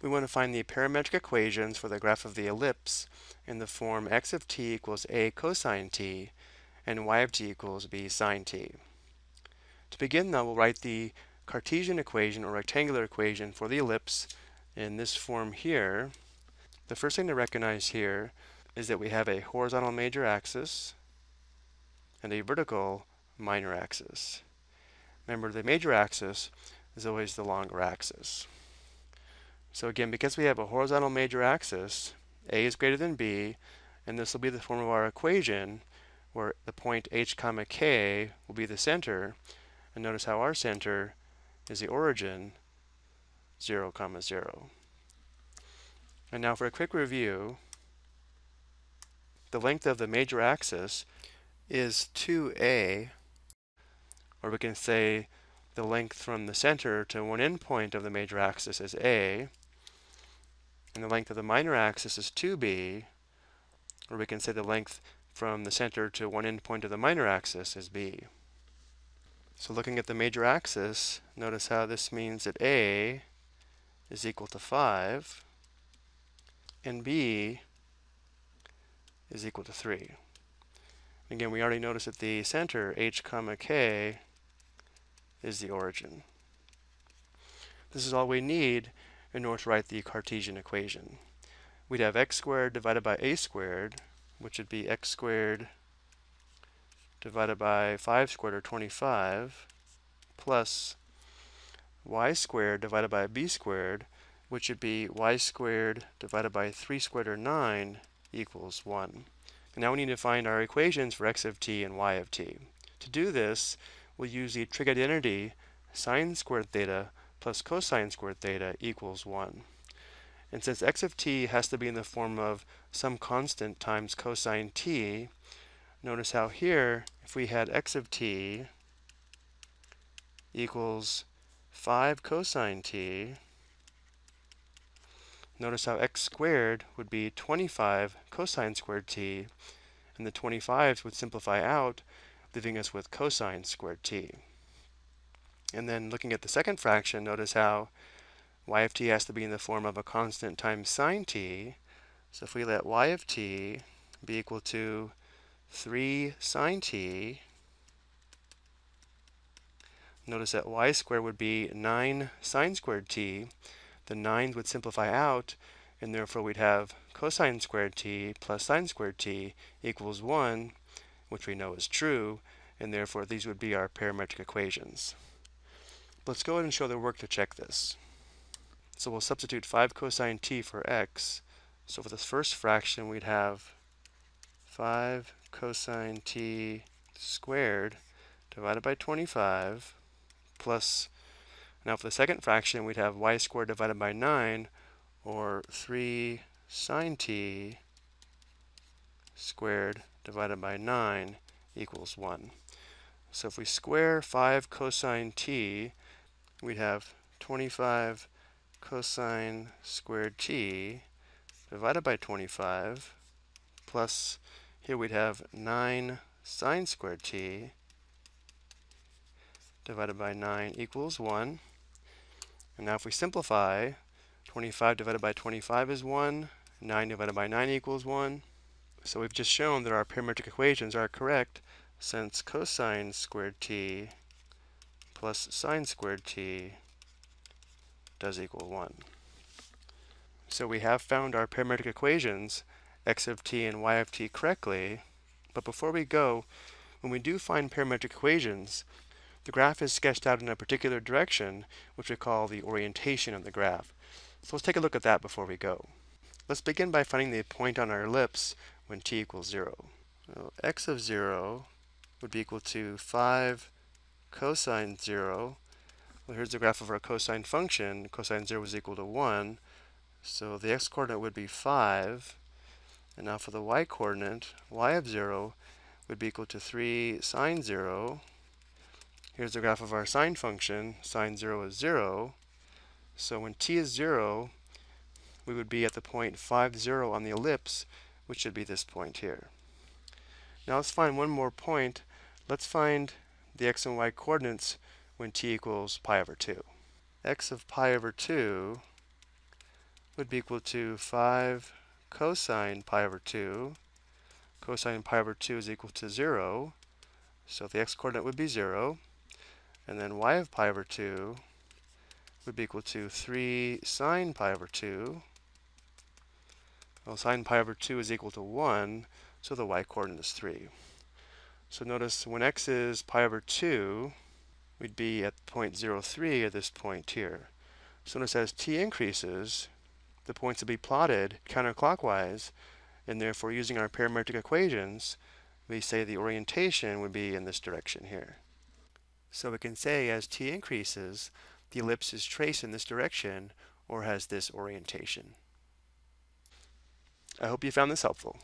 we want to find the parametric equations for the graph of the ellipse in the form x of t equals a cosine t and y of t equals b sine t. To begin though, we'll write the Cartesian equation or rectangular equation for the ellipse in this form here. The first thing to recognize here is that we have a horizontal major axis and a vertical minor axis. Remember, the major axis is always the longer axis. So again, because we have a horizontal major axis, a is greater than b, and this will be the form of our equation where the point h comma k will be the center, and notice how our center is the origin 0 comma 0. And now for a quick review, the length of the major axis is 2a, or we can say the length from the center to one endpoint of the major axis is a, and the length of the minor axis is 2b, or we can say the length from the center to one endpoint of the minor axis is b. So looking at the major axis, notice how this means that a is equal to 5, and b is equal to 3. Again, we already noticed that the center, h comma k, is the origin. This is all we need in order to write the Cartesian equation. We'd have x squared divided by a squared, which would be x squared divided by 5 squared, or 25, plus y squared divided by b squared, which would be y squared divided by 3 squared, or 9, equals 1. And now we need to find our equations for x of t and y of t. To do this, we'll use the trig identity sine squared theta plus cosine squared theta equals 1. And since x of t has to be in the form of some constant times cosine t, notice how here, if we had x of t equals 5 cosine t, notice how x squared would be 25 cosine squared t, and the 25s would simplify out, leaving us with cosine squared t. And then looking at the second fraction, notice how y of t has to be in the form of a constant times sine t. So if we let y of t be equal to 3 sine t, notice that y squared would be 9 sine squared t. The 9s would simplify out, and therefore we'd have cosine squared t plus sine squared t equals 1, which we know is true, and therefore these would be our parametric equations. Let's go ahead and show the work to check this. So we'll substitute 5 cosine t for x. So for this first fraction, we'd have 5 cosine t squared divided by 25 plus, now for the second fraction, we'd have y squared divided by 9, or 3 sine t squared divided by 9 equals 1. So if we square 5 cosine t, we'd have 25 cosine squared t divided by 25 plus here we'd have 9 sine squared t divided by 9 equals 1. And now if we simplify, 25 divided by 25 is 1, 9 divided by 9 equals 1. So we've just shown that our parametric equations are correct since cosine squared t plus sine squared t does equal 1. So we have found our parametric equations, x of t and y of t correctly, but before we go, when we do find parametric equations, the graph is sketched out in a particular direction, which we call the orientation of the graph. So let's take a look at that before we go. Let's begin by finding the point on our ellipse when t equals 0. So x of 0 would be equal to 5 cosine 0. Well, here's the graph of our cosine function. Cosine 0 is equal to 1. So the x-coordinate would be 5. And now for the y-coordinate, y of 0 would be equal to 3 sine 0. Here's the graph of our sine function. Sine 0 is 0. So when t is 0, we would be at the point 5, 0 on the ellipse, which should be this point here. Now let's find one more point. Let's find the x and y coordinates when t equals pi over 2. x of pi over 2 would be equal to 5 cosine pi over 2. Cosine pi over 2 is equal to 0, so the x-coordinate would be 0. And then y of pi over 2 would be equal to 3 sine pi over 2. Well, sine pi over 2 is equal to 1, so the y-coordinate is 3. So notice when x is pi over 2, we'd be at point 0.03 at this point here. So notice as t increases, the points will be plotted counterclockwise, and therefore using our parametric equations, we say the orientation would be in this direction here. So we can say as t increases, the ellipse is traced in this direction or has this orientation. I hope you found this helpful.